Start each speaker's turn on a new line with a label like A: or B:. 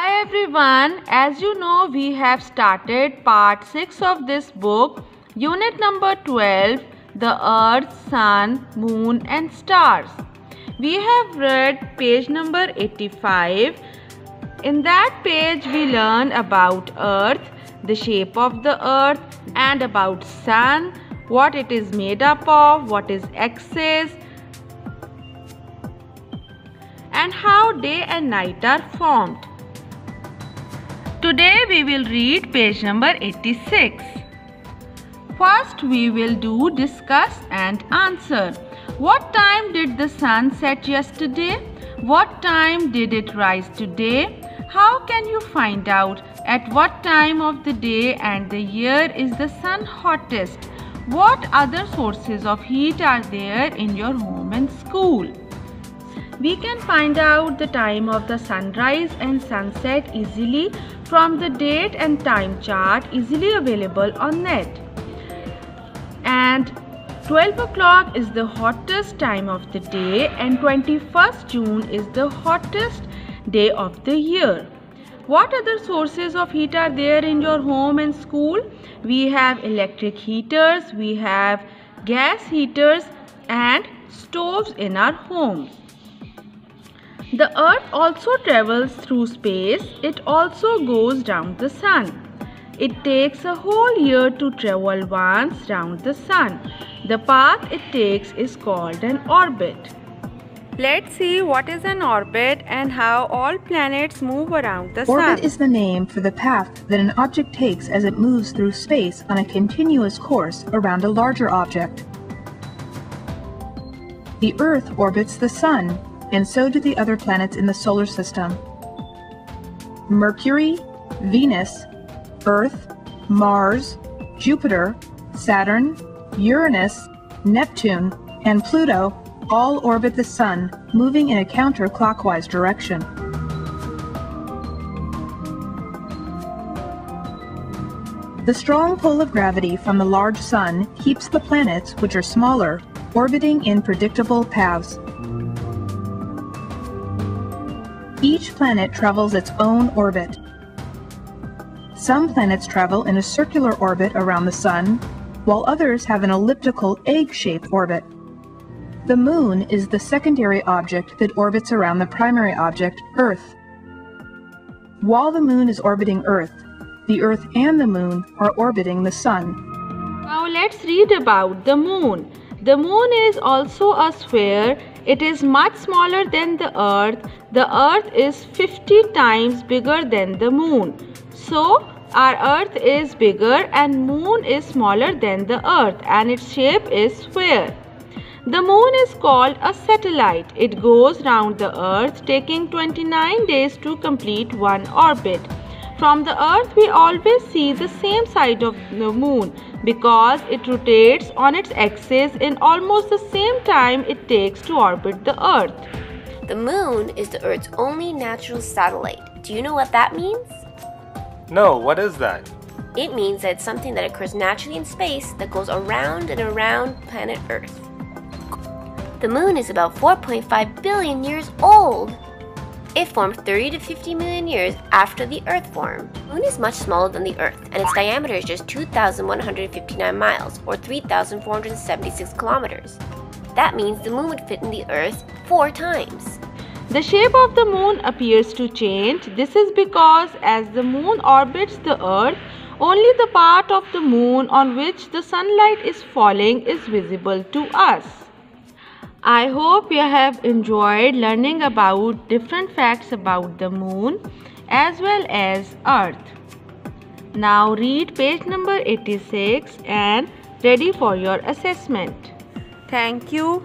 A: everyone, as you know, we have started part 6 of this book, unit number 12, the earth, sun, moon and stars. We have read page number 85. In that page, we learn about earth, the shape of the earth and about sun, what it is made up of, what is axis and how day and night are formed. Today we will read page number 86. First we will do discuss and answer. What time did the sun set yesterday? What time did it rise today? How can you find out at what time of the day and the year is the sun hottest? What other sources of heat are there in your home and school? We can find out the time of the sunrise and sunset easily from the date and time chart easily available on net. And 12 o'clock is the hottest time of the day and 21st June is the hottest day of the year. What other sources of heat are there in your home and school? We have electric heaters, we have gas heaters and stoves in our homes. The earth also travels through space. It also goes round the sun. It takes a whole year to travel once round the sun. The path it takes is called an orbit. Let's see what is an orbit and how all planets move around the sun.
B: Orbit is the name for the path that an object takes as it moves through space on a continuous course around a larger object. The Earth orbits the Sun, and so do the other planets in the solar system. Mercury, Venus, Earth, Mars, Jupiter, Saturn, Uranus, Neptune, and Pluto all orbit the Sun, moving in a counterclockwise direction. The strong pull of gravity from the large Sun keeps the planets, which are smaller, orbiting in predictable paths. Each planet travels its own orbit. Some planets travel in a circular orbit around the Sun, while others have an elliptical egg-shaped orbit. The Moon is the secondary object that orbits around the primary object, Earth. While the Moon is orbiting Earth, the Earth and the Moon are orbiting the Sun.
A: Now let's read about the moon. The moon is also a sphere. It is much smaller than the earth. The earth is 50 times bigger than the moon. So our earth is bigger and moon is smaller than the earth and its shape is sphere. The moon is called a satellite. It goes round the earth taking 29 days to complete one orbit. From the earth we always see the same side of the moon because it rotates on its axis in almost the same time it takes to orbit the earth.
C: The moon is the Earth's only natural satellite. Do you know what that means?
D: No, what is that?
C: It means that it's something that occurs naturally in space that goes around and around planet Earth. The moon is about 4.5 billion years old. It formed 30 to 50 million years after the Earth formed. The moon is much smaller than the Earth, and its diameter is just 2,159 miles, or 3,476 kilometers. That means the moon would fit in the Earth four times.
A: The shape of the moon appears to change. This is because as the moon orbits the earth, only the part of the moon on which the sunlight is falling is visible to us. I hope you have enjoyed learning about different facts about the moon as well as earth. Now read page number 86 and ready for your assessment. Thank you.